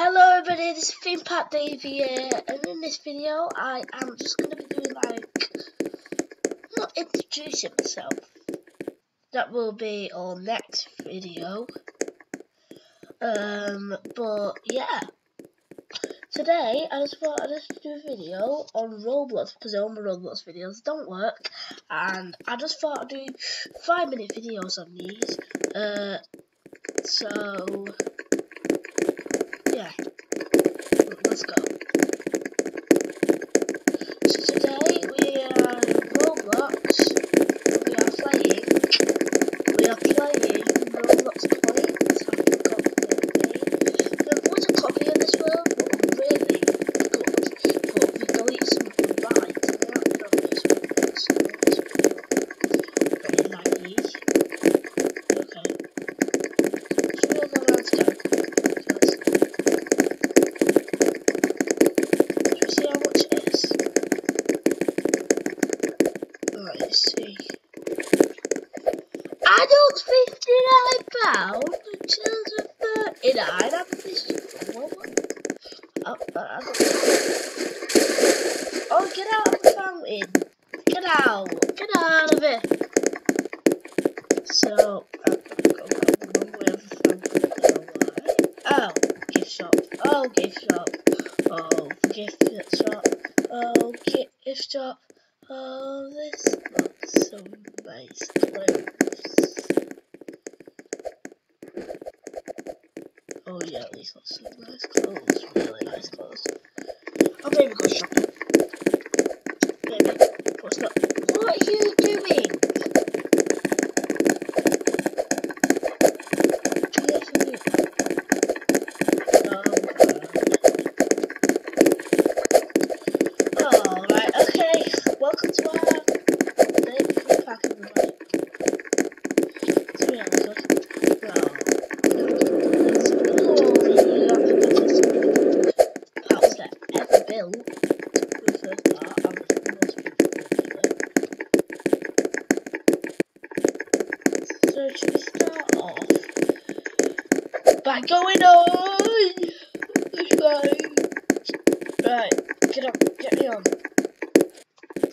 Hello everybody, this is ThemePark Dave here, and in this video I am just going to be doing like, not introducing myself, that will be our next video, um, but yeah, today I just wanted to do a video on Roblox, because all my Roblox videos don't work, and I just thought I'd do 5 minute videos on these, uh, so yeah, let's go. So today we are in Roblox. We are playing. We are playing Roblox Coins. I forgot the name. There was a copy in this world, but really good. But we delete some of the rights. and they're not on this one, so this one. Really like these. Okay. So we all know where to go. First. Do you see how much it is? Right, let's see. Adults fifty nine pound, children thirty nine. I'm fifty four. Oh, oh, get out of the fountain! Get out! Get out of it! So, I'm gonna go back one way of the fountain. Oh, gift shop. Oh, gift shop. Oh, gift shop. Oh, gift shop. Oh, this looks so nice. Clothes. Oh yeah, these look so nice clothes. Really nice clothes. Oh, baby, go shopping. Baby, what's up? What are you doing? Yes, I do. Oh, right, okay. Welcome to our day free pack everybody. So yeah, so, well, it's all the parts that ever built. The first part, and the most beautiful actually. So start off by going on? Right, get up, get me on.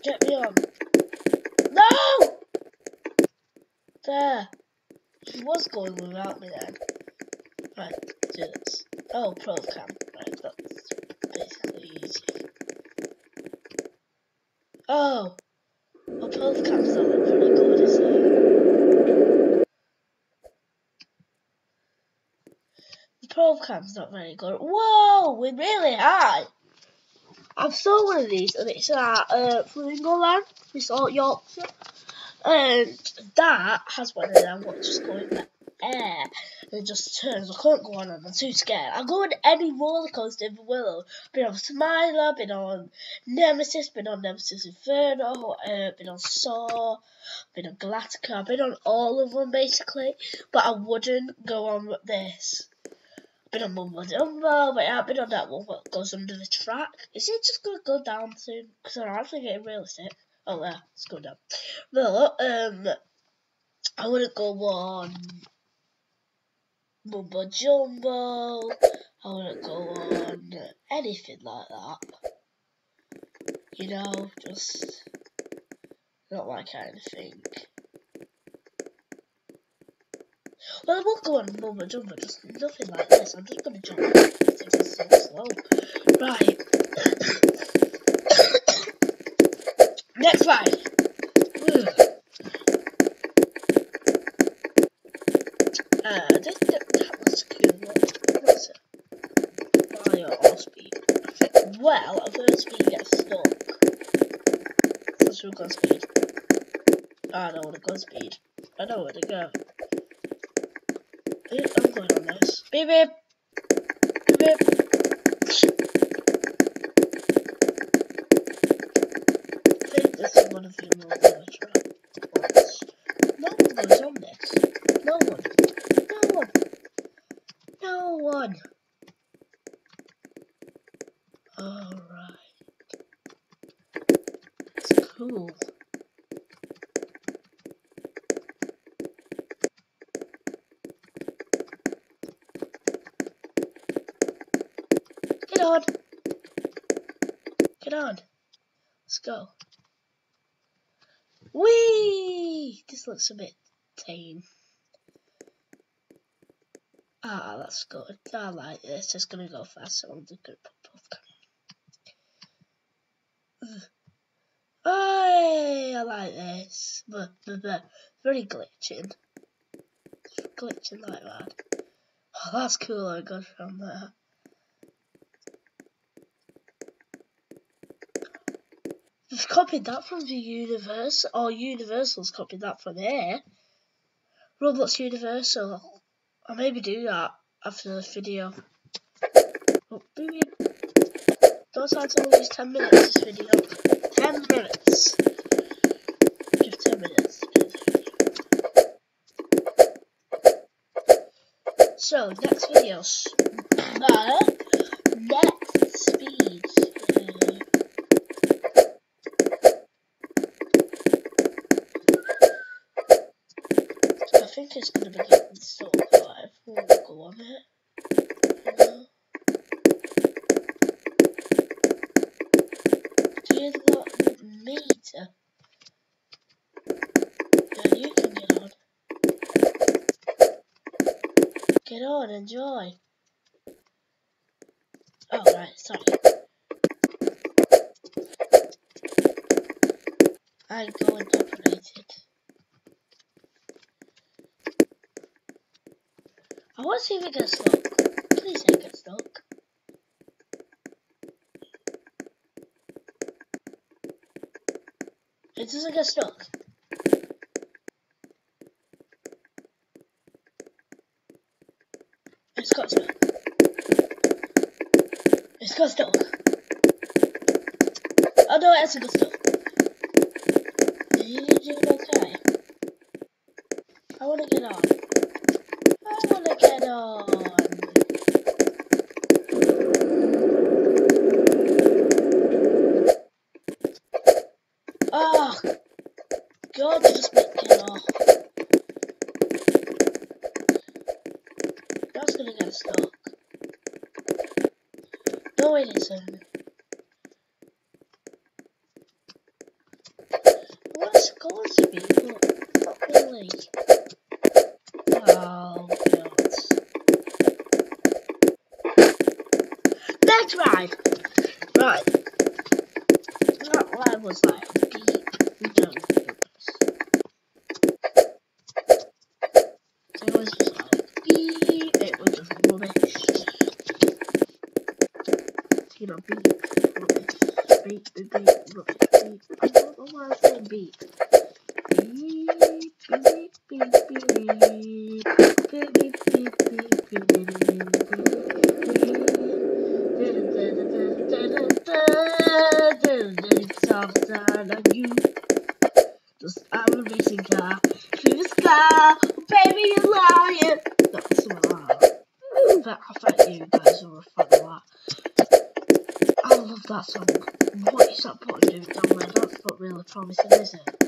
Get me on. No! There. She was going without me then. Right, do this. Oh, pro cam. Right, that's basically easy. Oh! Well, pro cam's not very good, is it? The pro cam's not very good. Whoa! We're really high! I've saw one of these and it's at uh, Flamingo Land, Resort Yorkshire. And that has one of them which just go in the air and it just turns. I can't go on them, I'm too scared. I'll go on any roller coaster in the world. Been on Smiler, been on Nemesis, been on Nemesis Inferno, uh, been on Saw, been on Galactica, been on all of them basically. But I wouldn't go on this been on Mumbo Jumbo, but I've been on that one that goes under the track. Is it just gonna go down soon? Because I'm actually getting really sick. Oh, there, it's going down. No, um, I wouldn't go on Mumbo Jumbo. I wouldn't go on anything like that. You know, just not my kind of thing. Well, I won't go on Mumbo Jumbo, just nothing like this. I'm just gonna jump. Is so slow. Right. Next. Ugh. Uh, this, that, it? Fire well, I've heard speed stuck. We go speed? I where to go speed. I know where to go. Yeah, I'm going on this. Beep beep. Beep beep. I think this is one of the more ones. No one goes on this. No one. No one. No one. Alright. It's cool. On. Get on. Let's go. Whee! This looks a bit tame. Ah, that's good. I like this. It's gonna go fast. So I'm just gonna put popcorn. Hey, I like this. But, but, but very glitching. glitching like that. Oh, that's cool. I got from there. They've copied that from the universe, or Universal's copied that from here. Roblox Universal. I'll maybe do that after the video. Oh. Don't start to lose 10 minutes this video. 10 minutes. Just 10 minutes. So, next video. Next speed. I think it's going to be getting so live. We'll go on it. here's the meter. Yeah, you can get on. Get on, enjoy. Oh, right, sorry. I'm going operated. I want to see if it gets stuck. Please it gets stuck. It doesn't get stuck. It's got stuck. It's got stuck. Oh no, it hasn't got stuck. Are you doing okay? I wanna get on. I wanna get on. Oh, God, just make it off. That's gonna get stuck. No, it isn't. What is going to be, but not really. Oh, God. Ride! Right. That ride was like do this. It was just like beep. It was just rubbish. You know, beep, rubbish. Beep, beep, rubbish. Beep. I don't know why I said beep, beep, beep, beep. Beep, beep, beep, beep, beep, beep, beep. Outside on you, I'm a racing car through the sky. Baby, you're lying. That's what But I bet you guys are a of that. I love that song. What is that button doing down there? That's not really promising, is it?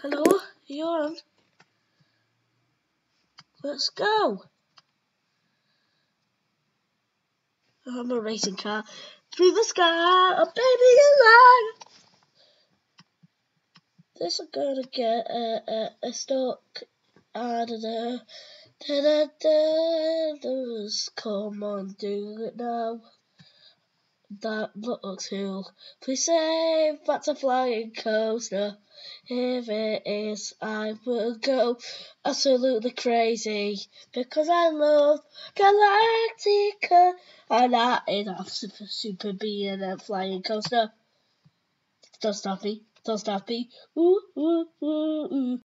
Hello? Are you on? Let's go. Oh, I'm a racing car through the sky. Oh, baby, alive. This is gonna get a uh, uh, stuck. I don't know. Da da da. Just come on, do it now. That looks cool. Please say that's a flying coaster. If it is, I will go absolutely crazy because I love Galactica and that is a super, super being a flying coaster. Don't stop me. Don't stop me. Ooh, ooh, ooh, ooh.